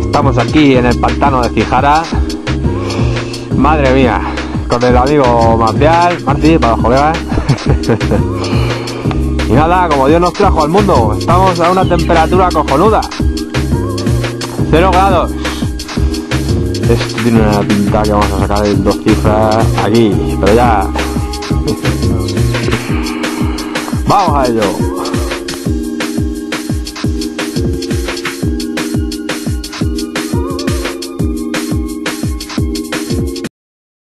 Estamos aquí en el pantano de Cijara. Madre mía, con el amigo Marcial, Martí, para los colegas. ¿eh? y nada, como Dios nos trajo al mundo, estamos a una temperatura cojonuda. Cero grados. Esto tiene una pinta que vamos a sacar en dos cifras aquí, pero ya. Vamos a ello.